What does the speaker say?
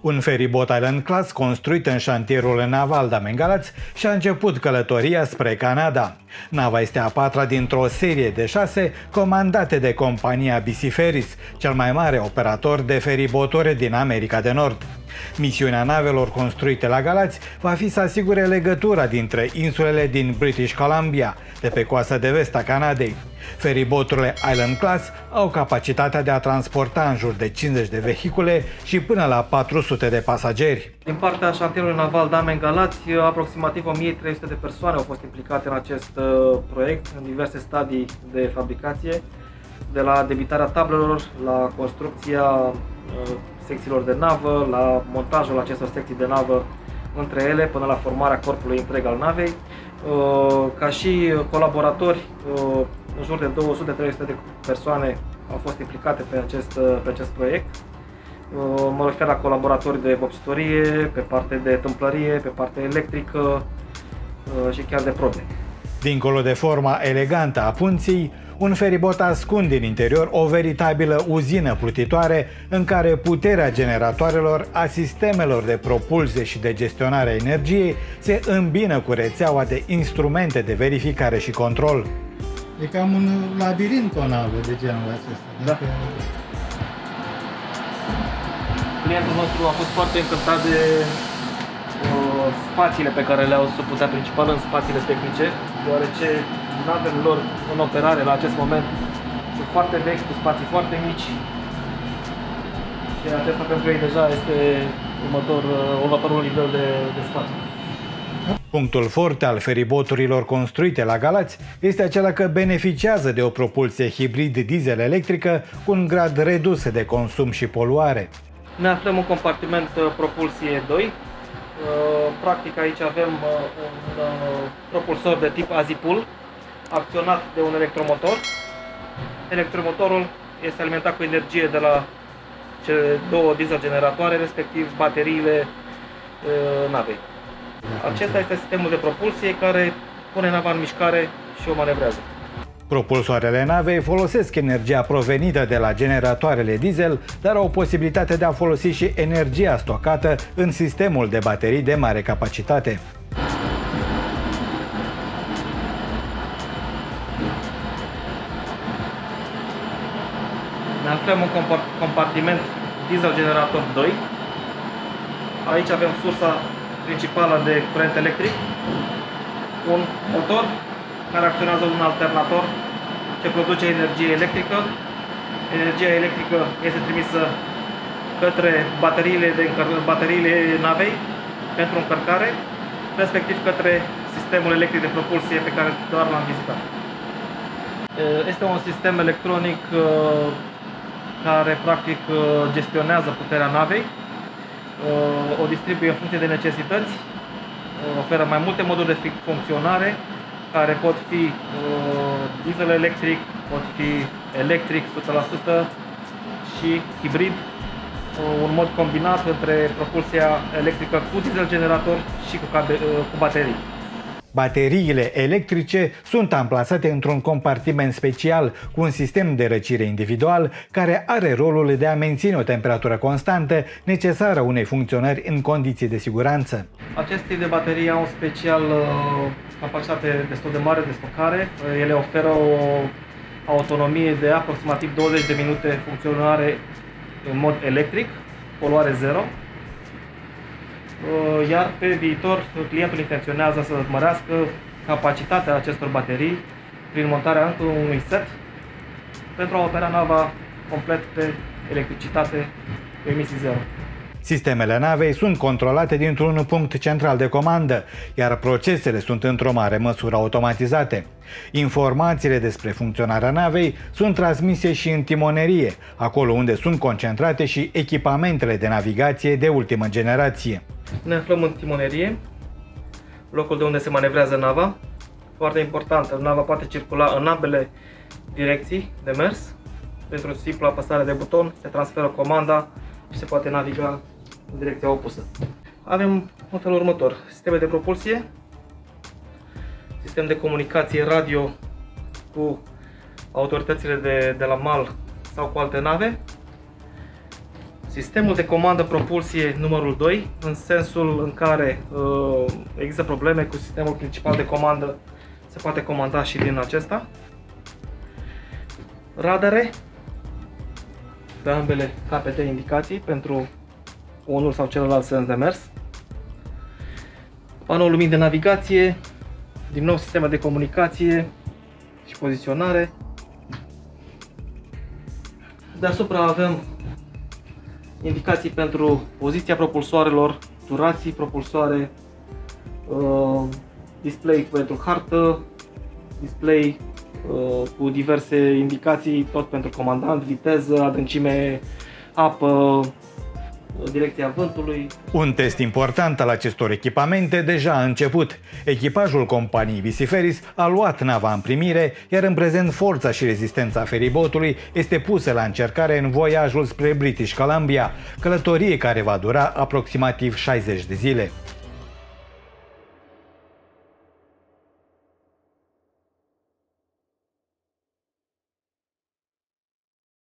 Un feribot Island Class construit în șantierul naval de Mengalați și-a început călătoria spre Canada. Nava este a patra dintr-o serie de șase comandate de compania BC Ferries, cel mai mare operator de feriboturi din America de Nord. Misiunea navelor construite la Galați va fi să asigure legătura dintre insulele din British Columbia, de pe coasta de vest a Canadei. Feriboturile Island Class au capacitatea de a transporta în jur de 50 de vehicule și până la 400 de pasageri. Din partea șantierului naval Damen Galați, aproximativ 1300 de persoane au fost implicate în acest uh, proiect, în diverse stadii de fabricație, de la debitarea tablelor, la construcția uh, secțiilor de navă, la montajul acestor secții de navă între ele, până la formarea corpului întreg al navei. Uh, ca și colaboratori, uh, în jur de 200-300 de persoane au fost implicate pe acest, uh, pe acest proiect. Mă refer la colaboratori de vopsitorie, pe parte de tâmplărie, pe partea electrică și chiar de probe. Dincolo de forma elegantă a punții, un feribot ascunde în interior o veritabilă uzină plutitoare în care puterea generatoarelor, a sistemelor de propulsie și de gestionare a energiei se îmbină cu rețeaua de instrumente de verificare și control. E cam un labirint o navă de genul acesta. Da. Clientul nostru a fost foarte încântat de uh, spațiile pe care le-au sub putea principală în spațiile tehnice, deoarece navele lor în operare la acest moment sunt foarte vechi, cu spații foarte mici și acesta pentru ei deja este următor, uh, următorul nivel de, de spațiu. Punctul forte al feriboturilor construite la Galați este acela că beneficiază de o propulsie hibrid diesel-electrică cu un grad redus de consum și poluare. Ne aflăm în compartiment uh, propulsie 2. Uh, practic aici avem un propulsor de tip Azipul acționat de un electromotor. Electromotorul este alimentat cu energie de la cele două diesel generatoare, respectiv bateriile navei. Acesta este sistemul de propulsie care pune nava în mișcare și o manevrează. Propulsoarele navei folosesc energia provenită de la generatoarele diesel, dar au posibilitatea de a folosi și energia stocată în sistemul de baterii de mare capacitate. Ne aflăm în compartiment diesel generator 2. Aici avem sursa principală de curent electric, un motor care acționează un alternator ce produce energie electrică. Energia electrică este trimisă către bateriile, de bateriile navei pentru încărcare, respectiv către sistemul electric de propulsie pe care doar l-am vizitat. Este un sistem electronic care practic uh, gestionează puterea navei, uh, o distribuie în funcție de necesități, uh, oferă mai multe moduri de funcționare, care pot fi diesel electric, pot fi electric 100% și hibrid, un mod combinat între propulsia electrică cu diesel generator și cu, cu baterii. Bateriile electrice sunt amplasate într-un compartiment special cu un sistem de răcire individual care are rolul de a menține o temperatură constantă necesară unei funcționări în condiții de siguranță. Acest tip de baterii au special uh, capacitate destul de mare de stocare. Ele oferă o autonomie de aproximativ 20 de minute funcționare în mod electric, poluare zero, Uh, iar pe viitor clientul intenționează să mărească capacitatea acestor baterii prin montarea încă unui set pentru a opera nava complet pe electricitate cu emisii zero. Sistemele navei sunt controlate dintr-un punct central de comandă, iar procesele sunt într-o mare măsură automatizate. Informațiile despre funcționarea navei sunt transmise și în timonerie, acolo unde sunt concentrate și echipamentele de navigație de ultimă generație. Ne aflăm în timonerie, locul de unde se manevrează nava. Foarte important, nava poate circula în ambele direcții de mers. Pentru simplu apăsare de buton se transferă comanda și se poate naviga în direcția opusă. Avem în felul următor, sisteme de propulsie, sistem de comunicație radio cu autoritățile de, de la mal sau cu alte nave, Sistemul de comandă propulsie numărul 2, în sensul în care uh, există probleme cu sistemul principal de comandă, se poate comanda și din acesta. Radare, pe ambele capete indicații pentru unul sau celălalt sens de mers. Panoul lumini de navigație, din nou sisteme de comunicație și poziționare. Deasupra avem indicații pentru poziția propulsoarelor, durații propulsoare, uh, display pentru hartă, display uh, cu diverse indicații tot pentru comandant, viteză, adâncime, apă, direcția vântului. Un test important al acestor echipamente deja a început. Echipajul companiei Biciferis a luat nava în primire, iar în prezent forța și rezistența feribotului este pusă la încercare în voiajul spre British Columbia, călătorie care va dura aproximativ 60 de zile.